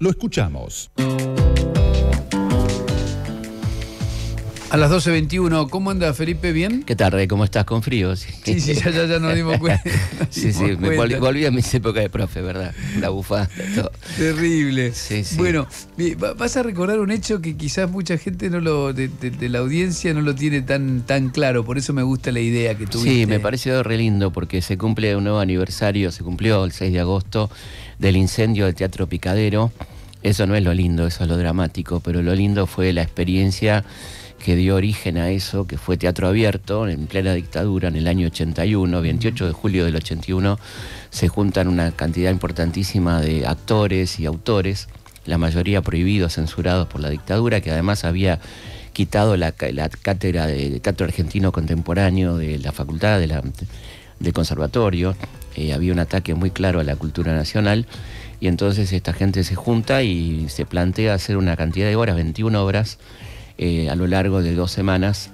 Lo escuchamos. A las 12.21, ¿cómo anda Felipe? ¿Bien? ¿Qué tarde? ¿Cómo estás? ¿Con frío? Sí, sí, ya, ya, ya nos dimos cuenta. sí, sí, me volví, a mis épocas de profe, ¿verdad? La bufanda, todo. Terrible. Sí, sí. Bueno, vas a recordar un hecho que quizás mucha gente no lo de, la audiencia no lo tiene tan, tan claro, por eso me gusta la idea que tuviste. Sí, me pareció re lindo porque se cumple un nuevo aniversario, se cumplió el 6 de agosto del incendio del Teatro Picadero. Eso no es lo lindo, eso es lo dramático, pero lo lindo fue la experiencia que dio origen a eso, que fue Teatro Abierto, en plena dictadura, en el año 81, 28 de julio del 81, se juntan una cantidad importantísima de actores y autores, la mayoría prohibidos, censurados por la dictadura, que además había quitado la, cátedra de Teatro Argentino Contemporáneo de la facultad de la, del conservatorio, eh, había un ataque muy claro a la cultura nacional, y entonces esta gente se junta y se plantea hacer una cantidad de horas, 21 horas, eh, a lo largo de dos semanas.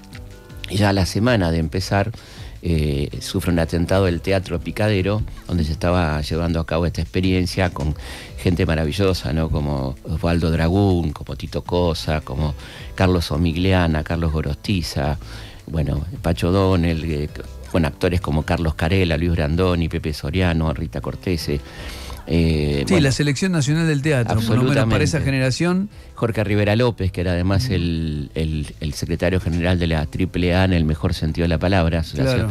Ya la semana de empezar, eh, sufre un atentado del Teatro Picadero, donde se estaba llevando a cabo esta experiencia con gente maravillosa, ¿no? Como Osvaldo Dragún, como Tito Cosa, como Carlos Omigliana, Carlos Gorostiza, bueno, Pacho Donel, eh, con actores como Carlos Carela, Luis Brandoni, Pepe Soriano, Rita Cortese. Eh, sí, la selección nacional del teatro, por lo menos para esa generación. Jorge Rivera López, que era además el, secretario general de la AAA en el mejor sentido de la palabra, Asociación,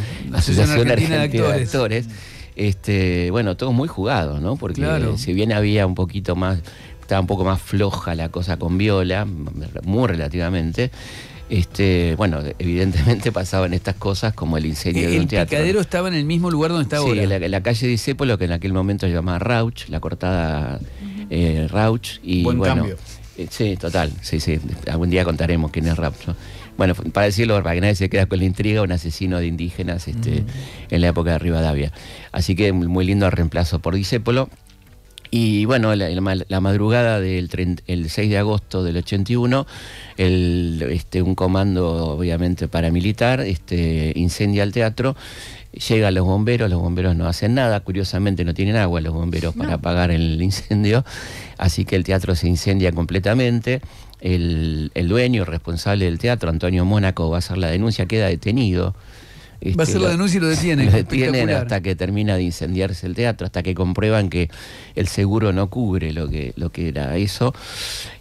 Argentina, de Actores. Este, bueno, todo muy jugado, ¿no? Porque si bien había un poquito más, estaba un poco más floja la cosa con Viola, muy relativamente, este, bueno, evidentemente pasaban estas cosas como el incendio de un teatro. ¿El picadero estaba en el mismo lugar donde está ahora? Sí, en la, calle Disépolo, que en aquel momento se llamaba Rauch, la cortada eh, Rauch. Y Buen bueno, cambio. Eh, sí, total, sí, sí. Algún día contaremos quién es Rauch. Bueno, para decirlo, para que nadie se quede con la intriga, un asesino de indígenas este, en la época de Rivadavia. Así que muy lindo reemplazo por Disépolo. Y bueno, la, madrugada del el 6 de agosto del 81, el, este, un comando obviamente paramilitar este, incendia el teatro, llegan los bomberos, los bomberos no hacen nada, curiosamente no tienen agua los bomberos para apagar el incendio, así que el teatro se incendia completamente. El, el dueño responsable del teatro, Antonio Mónaco, va a hacer la denuncia, queda detenido Va a ser la denuncia y lo detienen. Lo detienen hasta que termina de incendiarse el teatro, hasta que comprueban que el seguro no cubre lo que, lo que era eso.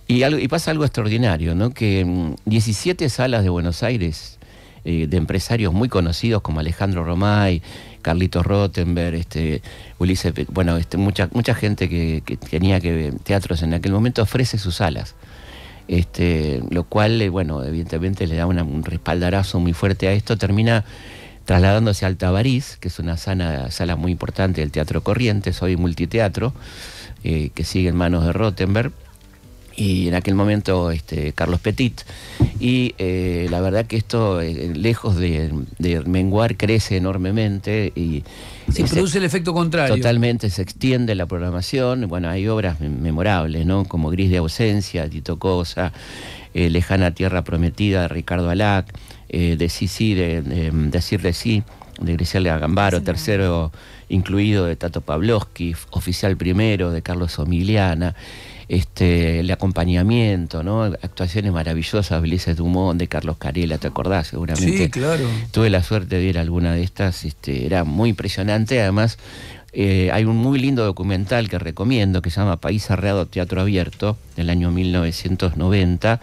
Y, algo, y pasa algo extraordinario, ¿no? Que 17 mm, salas de Buenos Aires, eh, de empresarios muy conocidos como Alejandro Romay, Carlitos Rottenberg, este, Ulises, bueno, este, mucha, mucha gente que, tenía que teatros en aquel momento ofrece sus salas. Este, lo cual, eh, bueno, evidentemente le da un respaldarazo muy fuerte a esto, termina trasladándose al Tabarís, que es una sala, sala muy importante del Teatro Corrientes, hoy multiteatro, eh, que sigue en manos de Rottenberg, y en aquel momento este, Carlos Petit. Y eh, la verdad que esto, eh, lejos de, menguar, crece enormemente y... Se produce el efecto contrario. Totalmente, se extiende la programación. Bueno, hay obras memorables, ¿no? Como Gris de Ausencia, Tito Cosa, Lejana Tierra Prometida de Ricardo Alac, eh, de sí, sí, de, decir de sí, de Griselda Gambaro, tercero incluido de Tato Pavlovsky, oficial primero de Carlos Omiliana, este, el acompañamiento, ¿no? Actuaciones maravillosas, Belice Dumont, de Carlos Carela, ¿te acordás? Seguramente. Sí, claro. Tuve la suerte de ver alguna de estas, este, era muy impresionante, además eh, hay un muy lindo documental que recomiendo que se llama País Arreado Teatro Abierto, del año 1990,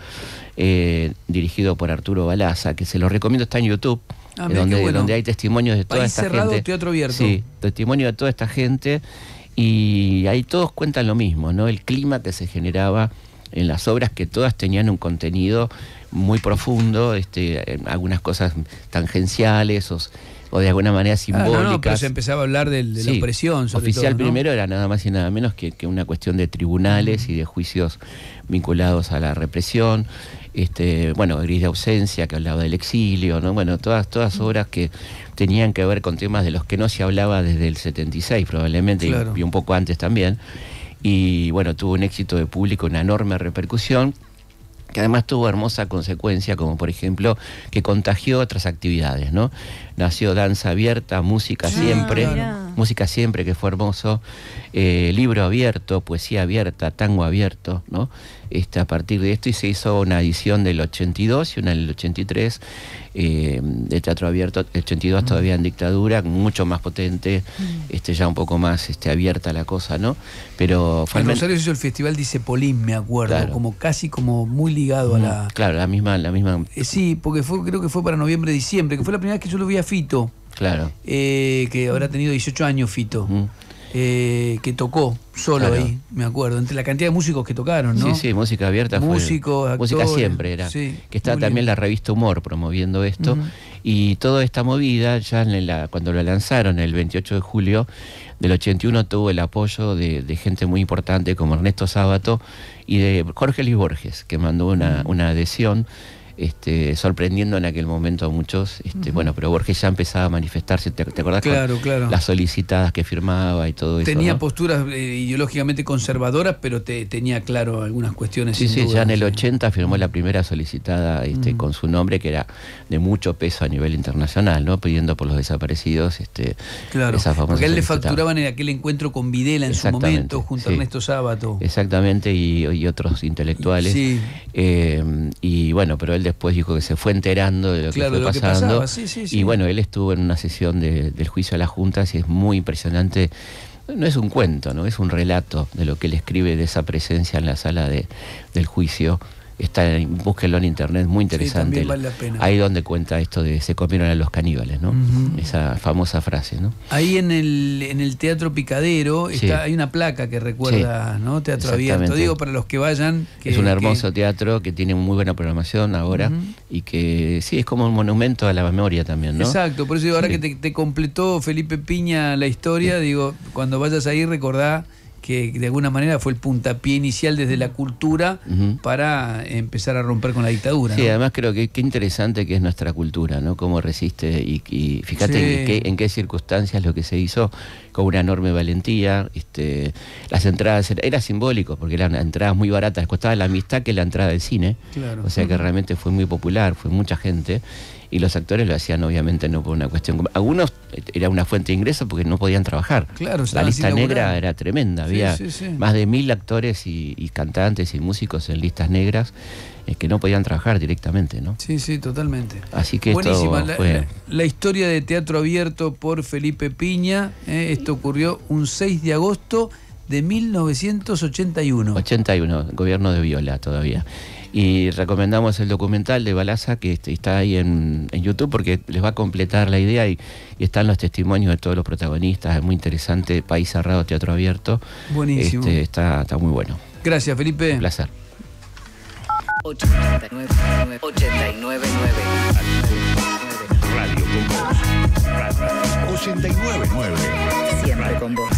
eh, dirigido por Arturo Balaza, que se lo recomiendo, está en YouTube. Ah, donde, donde hay testimonios de toda esta gente. Teatro Abierto. Sí, testimonio de toda esta gente. Y ahí todos cuentan lo mismo, ¿no? El clima que se generaba en las obras, que todas tenían un contenido muy profundo, este, algunas cosas tangenciales o o de alguna manera simbólica. Ah, no, pero se empezaba a hablar de, la opresión. oficial primero era nada más y nada menos que, una cuestión de tribunales y de juicios vinculados a la represión. Este, bueno, Gris de ausencia, que hablaba del exilio, ¿no? Bueno, todas, todas obras que tenían que ver con temas de los que no se hablaba desde el 76 probablemente y, un poco antes también. Y bueno, tuvo un éxito de público, una enorme repercusión que además tuvo hermosa consecuencia, como por ejemplo que contagió otras actividades, ¿no? Nació danza abierta, música siempre, Música Siempre, que fue hermoso, eh, libro abierto, poesía abierta, tango abierto, ¿no? Este, a partir de esto y se hizo una edición del 82 y una del 83 eh, de teatro abierto, el 82 todavía en dictadura, mucho más potente, este, ya un poco más este, abierta la cosa, ¿no? Pero fue... En Rosario hizo el festival Dice Polín, me acuerdo, como casi como muy ligado a la... Claro, la misma... La misma... Eh, sí, porque fue, creo que fue para noviembre, diciembre, que fue la primera vez que yo lo vi a Fito. Claro. Eh, que habrá tenido 18 años Fito. Eh, que tocó solo ahí, me acuerdo, entre la cantidad de músicos que tocaron, ¿no? Sí, sí, música abierta. Músicos, Música siempre era. que está también la revista Humor promoviendo esto. Y toda esta movida, ya en la, cuando lo lanzaron el 28 de julio del 81, tuvo el apoyo de, gente muy importante como Ernesto Sábato y de Jorge Luis Borges, que mandó una, una adhesión este, sorprendiendo en aquel momento a muchos. Este, Bueno, pero Borges ya empezaba a manifestarse, ¿te, acordás? Claro, claro. Las solicitadas que firmaba y todo eso. Tenía posturas eh, ideológicamente conservadoras, pero te, tenía claro algunas cuestiones. Sí, sí, ya en el 80 firmó la primera solicitada este, con su nombre, que era de mucho peso a nivel internacional, ¿no? Pidiendo por los desaparecidos. Este, claro, porque él le facturaban en aquel encuentro con Videla en su momento, junto a Ernesto Sábato. Exactamente, y, otros intelectuales. Sí. Eh, y bueno, pero él después dijo que se fue enterando de lo que fue pasando. y bueno, él estuvo en una sesión del juicio a las juntas y es muy impresionante. No es un cuento, ¿no? Es un relato de lo que él escribe de esa presencia en la sala de, del juicio está búsquenlo en internet, muy interesante. Ahí donde cuenta esto de se comieron a los caníbales, ¿no? Esa famosa frase, ¿no? Ahí en el, en el Teatro Picadero está, hay una placa que recuerda, ¿no? Teatro abierto. Digo para los que vayan. es un hermoso teatro que tiene muy buena programación ahora y que sí, es como un monumento a la memoria también, ¿no? Exacto, por eso digo, ahora que te, te completó Felipe Piña la historia, digo, cuando vayas ahí recordá que de alguna manera fue el puntapié inicial desde la cultura para empezar a romper con la dictadura. Sí, además creo que qué interesante que es nuestra cultura, ¿no? Cómo resiste y, fíjate en, qué, circunstancias lo que se hizo con una enorme valentía. Este, las entradas, era, simbólico porque eran entradas muy baratas, costaba la amistad que la entrada del cine. O sea que realmente fue muy popular, fue mucha gente y los actores lo hacían obviamente no por una cuestión. Algunos era una fuente de ingreso porque no podían trabajar. Claro, la lista negra era tremenda, había más de mil actores y, cantantes y músicos en listas negras eh, que no podían trabajar directamente, ¿no? Sí, sí, totalmente. Así que Buenísima. Esto fue... la, historia de teatro abierto por Felipe Piña, eh, esto ocurrió un 6 de agosto de 1981. 81, gobierno de Viola todavía. Y recomendamos el documental de Balaza que está ahí en, YouTube porque les va a completar la idea y, están los testimonios de todos los protagonistas. Es muy interesante. País cerrado, teatro abierto. Buenísimo. Este, está, está muy bueno. Gracias, Felipe. Un placer. 899 Radio con vos. 899. Siempre con vos.